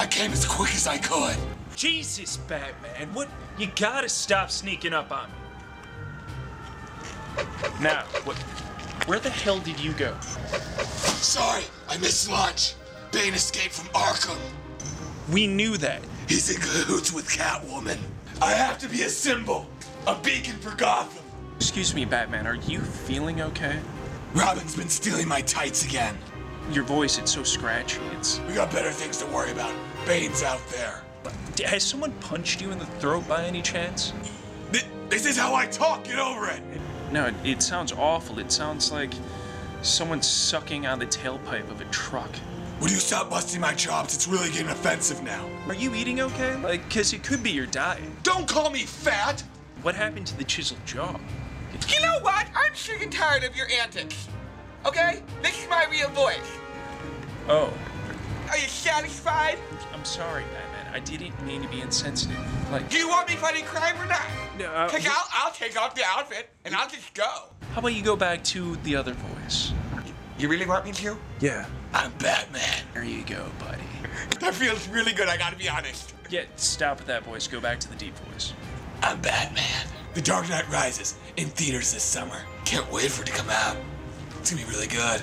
I came as quick as I could. Jesus, Batman, what? You gotta stop sneaking up on me. Now, what? Where the hell did you go? Sorry, I missed lunch. Bane escaped from Arkham. We knew that. He's in cahoots with Catwoman. I have to be a symbol, a beacon for Gotham. Excuse me, Batman, are you feeling okay? Robin's been stealing my tights again. Your voice, it's so scratchy. It's. We got better things to worry about. Bane's out there. Has someone punched you in the throat by any chance? Th- This is how I talk. Get over it. No, it, it sounds awful. It sounds like someone sucking on the tailpipe of a truck. Would you stop busting my chops? It's really getting offensive now. Are you eating okay? Like, cause it could be your diet. Don't call me fat. What happened to the chiseled jaw? You know what? I'm sick and tired of your antics. Okay? This is my real voice. Oh, Are you satisfied? I'm sorry, Batman. I didn't mean to be insensitive. Like, Do you want me fighting crime or not? No, uh, Cause I'll, I'll take off the outfit and I'll just go. how about you go back to the other voice? You really want me to? Yeah. I'm Batman. There you go, buddy. That feels really good, I gotta be honest. Yeah, stop with that voice. Go back to the deep voice. I'm Batman. The Dark Knight Rises in theaters this summer. Can't wait for it to come out. It's gonna be really good.